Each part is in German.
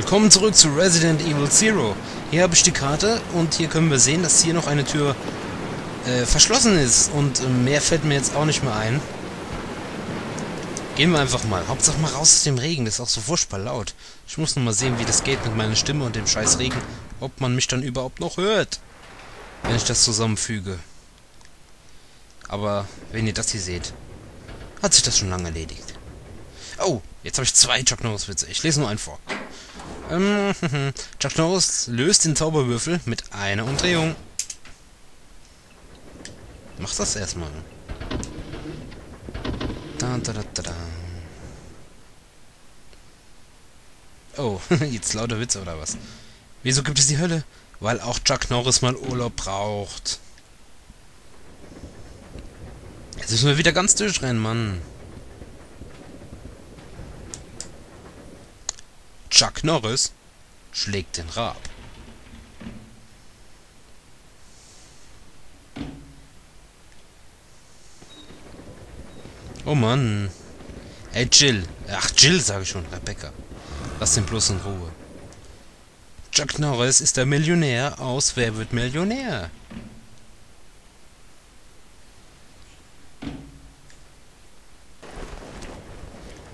Willkommen zurück zu Resident Evil Zero. Hier habe ich die Karte und hier können wir sehen, dass hier noch eine Tür äh, verschlossen ist. Und äh, mehr fällt mir jetzt auch nicht mehr ein. Gehen wir einfach mal. Hauptsache mal raus aus dem Regen. Das ist auch so furchtbar laut. Ich muss nur mal sehen, wie das geht mit meiner Stimme und dem scheiß Regen. Ob man mich dann überhaupt noch hört. Wenn ich das zusammenfüge. Aber wenn ihr das hier seht, hat sich das schon lange erledigt. Oh, jetzt habe ich zwei Chuck Norris Witze. Ich lese nur einen vor. Ähm, Chuck Norris löst den Zauberwürfel mit einer Umdrehung. Mach das erstmal. Da, da, da, da, da. Oh, jetzt lauter Witze oder was? Wieso gibt es die Hölle? Weil auch Chuck Norris mal Urlaub braucht. Jetzt müssen wir wieder ganz durchrennen, Mann. Chuck Norris schlägt den Rab. Oh Mann. Ey, Jill. Ach, Jill sage ich schon. Rebecca. Lass den bloß in Ruhe. Chuck Norris ist der Millionär aus Wer wird Millionär?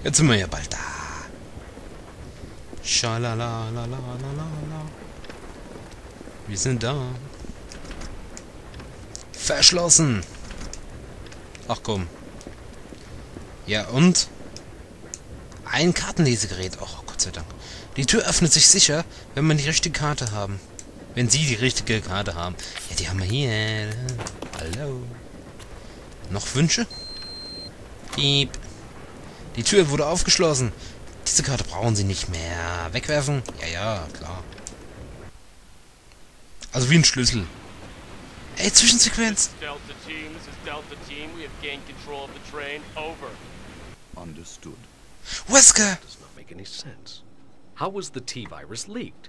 Jetzt sind wir ja bald da. Schalalalalala. Wir sind da. Verschlossen. Ach komm. Ja und? Ein Kartenlesegerät. Oh, Gott sei Dank. Die Tür öffnet sich sicher, wenn man die richtige Karte haben. Wenn Sie die richtige Karte haben. Ja, die haben wir hier. Hallo. Noch Wünsche? Piep. Die Tür wurde aufgeschlossen. Diese Karte brauchen Sie nicht mehr. Wegwerfen? Ja, ja, klar. Also wie ein Schlüssel. Ey, Zwischensequenz. Delta team, this is Delta team. We have gained control of the train. Over. Understood. Wesker! does not make any sense. How was the T-virus leaked?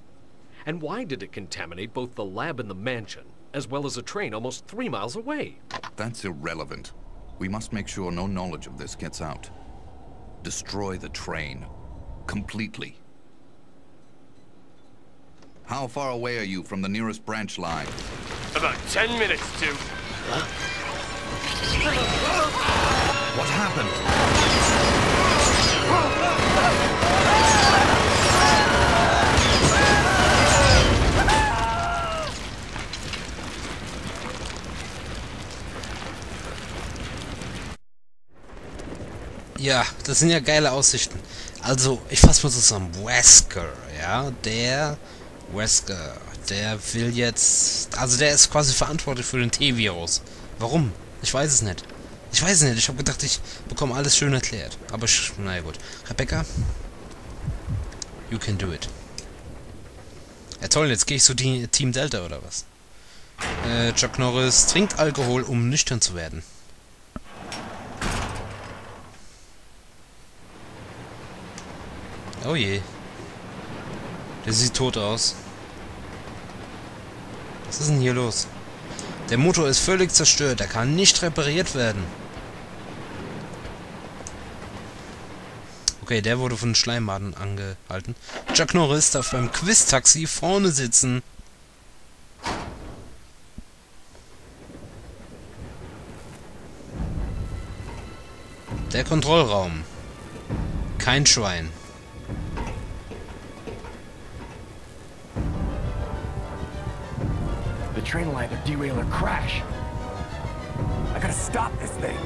And why did it contaminate both the lab and the mansion, as well as a train almost three miles away? That's irrelevant. We must make sure no knowledge of this gets out. Destroy the train. Completely. How far away are you from the nearest branch line? About 10 minutes to... What happened? Ja, das sind ja geile Aussichten. Also, ich fasse mal zusammen. Wesker, ja, der Wesker, der will jetzt... Also, der ist quasi verantwortlich für den T-Virus. Warum? Ich weiß es nicht. Ich weiß es nicht. Ich habe gedacht, ich bekomme alles schön erklärt. Aber, ich, naja gut. Rebecca? You can do it. Ja toll, jetzt gehe ich zu Team Delta oder was? Äh, Chuck Norris trinkt Alkohol, um nüchtern zu werden. Oh je. Der sieht tot aus. Was ist denn hier los? Der Motor ist völlig zerstört. Er kann nicht repariert werden. Okay, der wurde von Schleimmaden angehalten. Chuck Norris darf beim Quiz-Taxi vorne sitzen. Der Kontrollraum. Kein Schwein. Train will either derail or crash. I gotta stop this thing.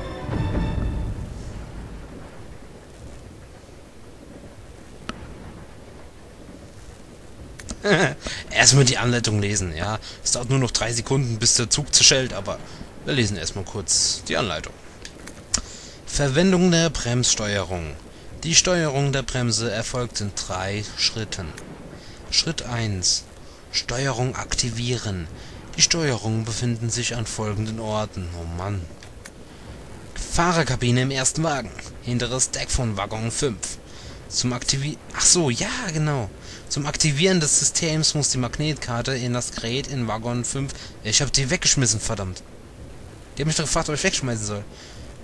erstmal die Anleitung lesen, ja. Es dauert nur noch drei Sekunden, bis der Zug zerschellt, aber wir lesen erstmal kurz die Anleitung. Verwendung der Bremssteuerung. Die Steuerung der Bremse erfolgt in drei Schritten. Schritt 1. Steuerung aktivieren. Die Steuerungen befinden sich an folgenden Orten. Oh Mann. Fahrerkabine im ersten Wagen. Hinteres Deck von Waggon 5. Zum Aktivieren... Ach so, ja, genau. Zum Aktivieren des Systems muss die Magnetkarte in das Gerät in Waggon 5... Ich habe die weggeschmissen, verdammt. Die haben mich doch gefragt, ob ich wegschmeißen soll.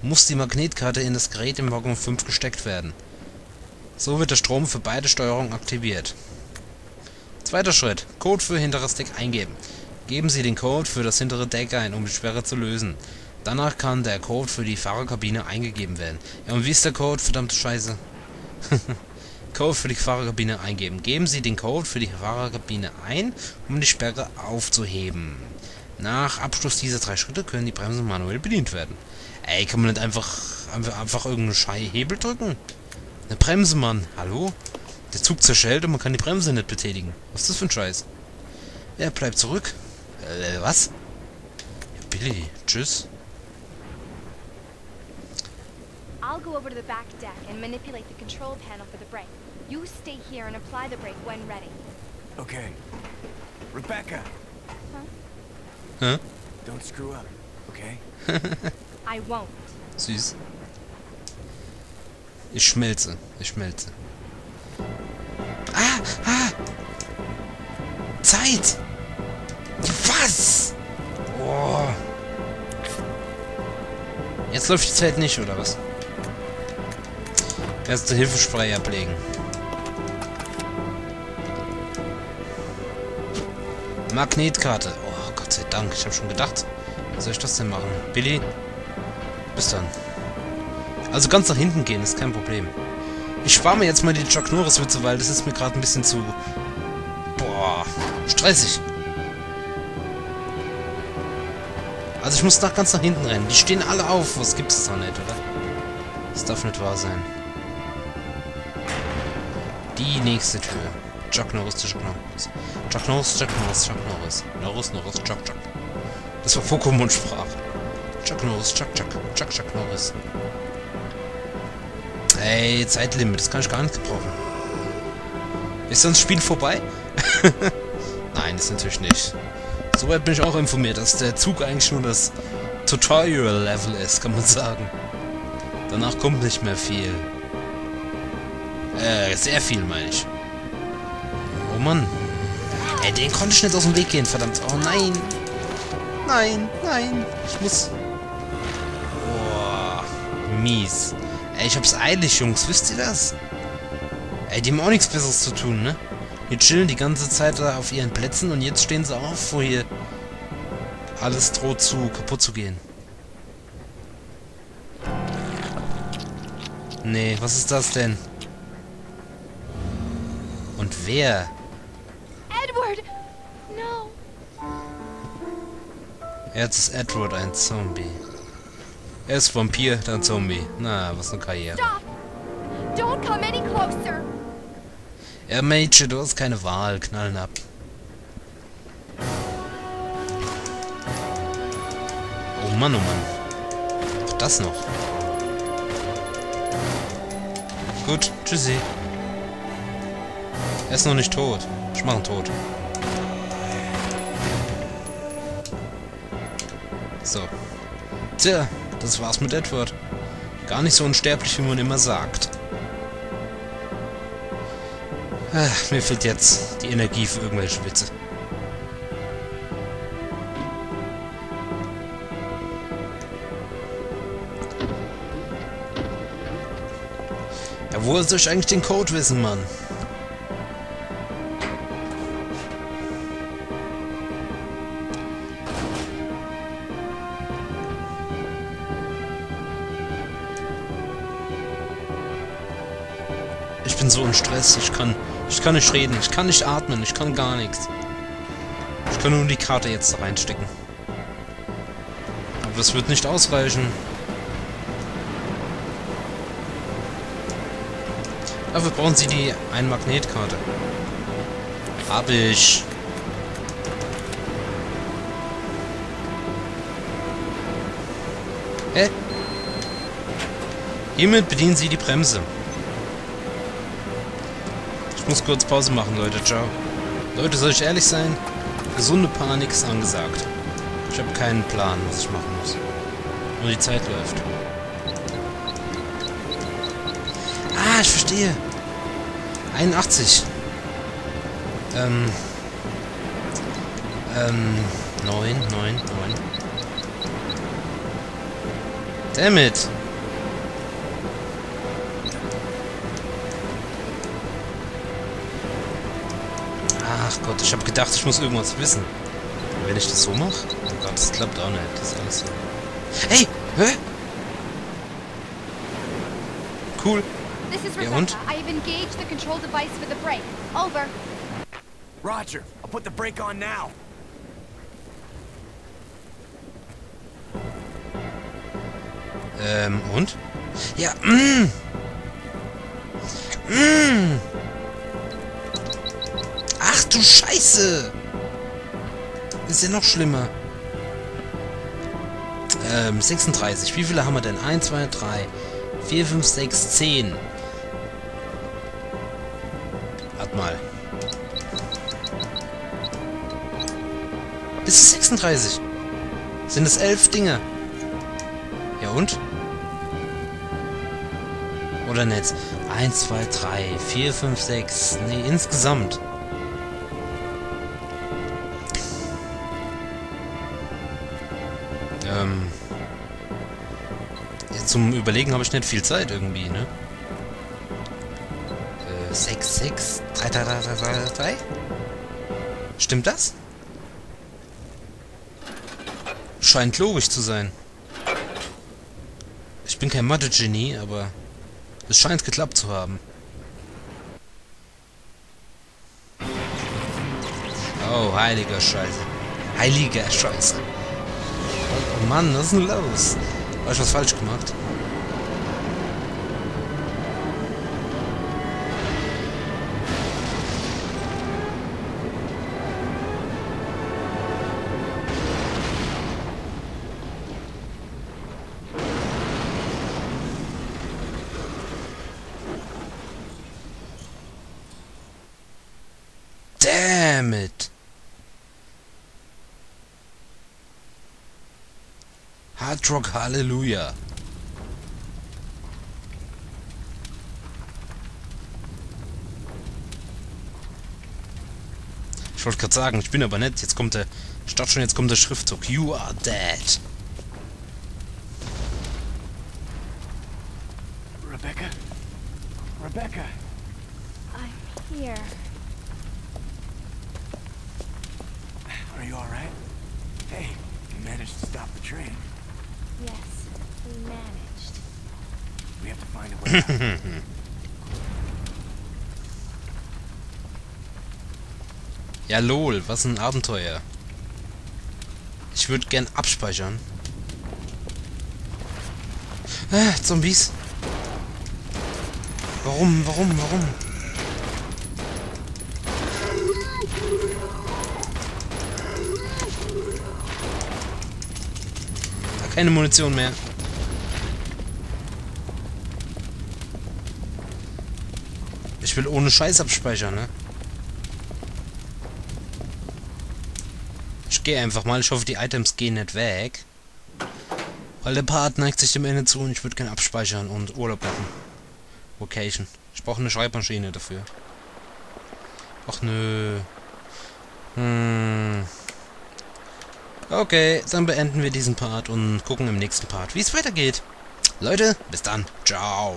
Muss die Magnetkarte in das Gerät im Waggon 5 gesteckt werden. So wird der Strom für beide Steuerungen aktiviert. Zweiter Schritt. Code für hinteres Deck eingeben. Geben Sie den Code für das hintere Deck ein, um die Sperre zu lösen. Danach kann der Code für die Fahrerkabine eingegeben werden. Ja, und wie ist der Code? Verdammte Scheiße. Code für die Fahrerkabine eingeben. Geben Sie den Code für die Fahrerkabine ein, um die Sperre aufzuheben. Nach Abschluss dieser drei Schritte können die Bremsen manuell bedient werden. Ey, kann man nicht einfach, einfach, einfach irgendeinen Schei Hebel drücken? Eine Bremse, Mann. Hallo? Der Zug zerschellt und man kann die Bremse nicht betätigen. Was ist das für ein Scheiß? Er bleibt zurück. Äh, was? Ja, Billy, tschüss. I'll go over to the back deck and manipulate the control panel for the brake. You stay here and apply the brake when ready. Okay. Rebecca, Hä? don't screw up, okay? I won't. Süß. Ich schmelze. Ich schmelze. Ah! Ah! Zeit! Läuft die Zeit nicht, oder was? Erste Hilfespray ablegen. Magnetkarte. Oh, Gott sei Dank. Ich habe schon gedacht. Wie soll ich das denn machen? Billy? Bis dann. Also ganz nach hinten gehen ist kein Problem. Ich spare mir jetzt mal die Chuck Norris Witze, weil das ist mir gerade ein bisschen zu... Boah, stressig. Also ich muss nach ganz nach hinten rennen. Die stehen alle auf. Was gibt es da nicht, oder? Das darf nicht wahr sein. Die nächste Tür. Chuck Norris, Chuck Norris. Chuck Norris, Chuck Norris, Chuck Norris. Norris, Norris, Chuck, Chuck. Das war Pokémon-Sprache. Chuck Norris, Chuck, Chuck. Chuck, Chuck Norris. Ey, Zeitlimit, das kann ich gar nicht gebrauchen. Ist das Spiel vorbei? Nein, ist natürlich nicht. Soweit bin ich auch informiert, dass der Zug eigentlich nur das Tutorial-Level ist, kann man sagen. Danach kommt nicht mehr viel. Äh, sehr viel, meine ich. Oh Mann. Ey, den konnte ich nicht aus dem Weg gehen, verdammt. Oh nein. Nein, nein. Ich muss... Boah. Mies. Ey, ich hab's eilig, Jungs. Wisst ihr das? Ey, die haben auch nichts Besseres zu tun, ne? Die chillen die ganze Zeit da auf ihren Plätzen und jetzt stehen sie auf, wo hier alles droht zu kaputt zu gehen. Nee, was ist das denn? Und wer? Edward! No. Jetzt ist Edward ein Zombie. Er ist Vampir, dann Zombie. Na, was eine Karriere. Stop! Don't come any closer! Ja, Mädchen, du hast keine Wahl. Knallen ab. Oh Mann, oh Mann. Auch das noch. Gut, tschüssi. Er ist noch nicht tot. Ich mach ihn tot. So. Tja, das war's mit Edward. Gar nicht so unsterblich, wie man immer sagt. Ach, mir fehlt jetzt die Energie für irgendwelche Witze. Ja, woher soll ich eigentlich den Code wissen, Mann? Ich bin so in Stress, ich kann, ich kann nicht reden, ich kann nicht atmen, ich kann gar nichts. Ich kann nur die Karte jetzt da reinstecken. Aber das wird nicht ausreichen. Dafür brauchen sie die eine Magnetkarte. Hab ich. Hä? Hiermit bedienen sie die Bremse. Ich muss kurz Pause machen, Leute. Ciao. Leute, soll ich ehrlich sein? Gesunde Panik ist angesagt. Ich habe keinen Plan, was ich machen muss. Nur die Zeit läuft. Ah, ich verstehe. 81. Ähm. Ähm. 9, 9, 9. Damn it. Gott, ich habe gedacht, ich muss irgendwas wissen. Und wenn ich das so mache? Oh Gott, das klappt auch nicht. Das ist alles so. Hey! Hä? Cool. This is Ja, und? I have engaged the control device for the brake. Over. Roger, I'll put the brake on now. Ähm, und? Ja, mm. Mm. Du Scheiße! Ist ja noch schlimmer. Ähm, 36. Wie viele haben wir denn? 1, 2, 3, 4, 5, 6, 10. Warte mal. Ist es 36? Sind es elf Dinge? Ja und? Oder nicht? 1, 2, 3, 4, 5, 6. Nee, insgesamt. Zum Überlegen habe ich nicht viel Zeit irgendwie, ne? Äh, 6, 6, 3, 3, 3, 3, 3, 3? Stimmt das? Scheint logisch zu sein. Ich bin kein Mathe-Genie, aber es scheint geklappt zu haben. Oh, heiliger Scheiße. Heiliger Scheiße. Oh Mann, was ist denn los? Habe ich was falsch gemacht? Damn it! Hard Rock Hallelujah. Ich wollte gerade sagen, ich bin aber nett. Jetzt kommt der. Dachte schon, jetzt kommt der Schriftzug. You are dead. Rebecca? Rebecca? I'm here. Are you alright? Hey, you managed to stop the train. Ja, lol, was ein Abenteuer. Ich würde gern abspeichern. Ah, Zombies. Warum, warum, warum? Keine Munition mehr. Ich will ohne Scheiß abspeichern, ne? Ich gehe einfach mal. Ich hoffe, die Items gehen nicht weg. Weil der Part neigt sich dem Ende zu und ich würde gerne abspeichern und Urlaub machen. Vocation. Ich brauche eine Schreibmaschine dafür. Ach nö. Hm. Okay, dann beenden wir diesen Part und gucken im nächsten Part, wie es weitergeht. Leute, bis dann. Ciao.